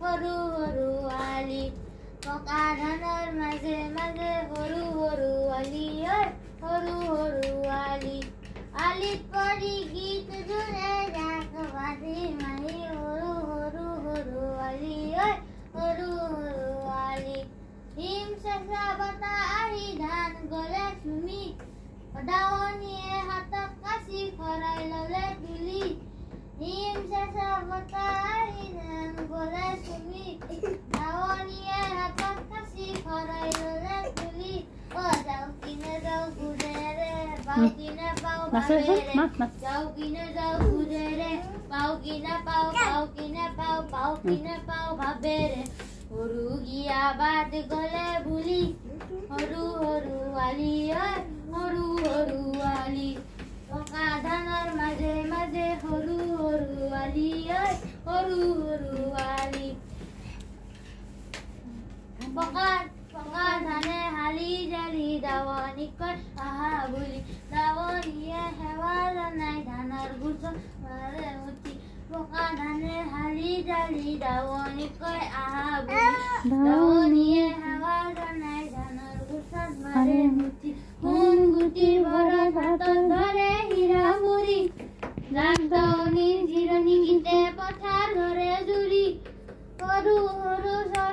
horu horu ali Mokadanar maze maze horu horu ali or horu horu ali Ali pari geet jure jak vadi mahi horu horu horu ali or horu horu ali Him sasa bata ahi dhan gole shumi Padaoni e hatak kasi korai lole tuli Him sasa bata ahi ধান গলে চুমি দাৱনীয়ে হাতত কাচি খৰাই ললে তুলি অ যাওঁ কিনে যাওঁ ঘূৰেৰে পাওঁ কিনে পাওঁ নাচে আছে ভাৱেৰে নাচ নাচ যাওঁ কিনে যাওঁ ঘূৰেৰে পাওঁ কিনে পাওঁ পাওঁ কিনে পাওঁ পাওঁ কিনে পাওঁ ভাৱেৰে সৰু গিয়া বাট গলে বুলি সৰু সৰু আলি পকা পকা ধানে হালি জালি দাৱনী কয় আহা বুলি দাৱনীয়ে সেৱা জনাই ধানৰ গোচৰ মাৰে মুঠি পকা ধানে হালি জালি দাৱনী কয় আহা বুলি দাৱনীয়ে সেৱা জনাই ধানৰ গোচৰ মাৰে মুঠি সোণ গুটিৰ ভৰত হাতত ধৰে হীৰা মুৰি ৰাগ দাৱনীৰ জিৰণি গীতে পথাৰ ধৰে জুৰি সৰু সৰু চৰাইবোৰে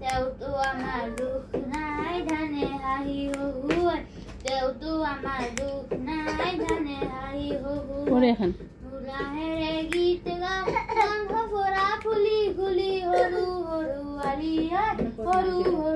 তেও তো আমার দুঃখ নাই ধানে হাহি হু তেও তো আমার দুঃখ নাই ধানে হাহি হু পরে এখন। লাহেরে গীত গাও রঙ ফোরা ফুলি গুলি হরু হরু আলিয়া হরু হরু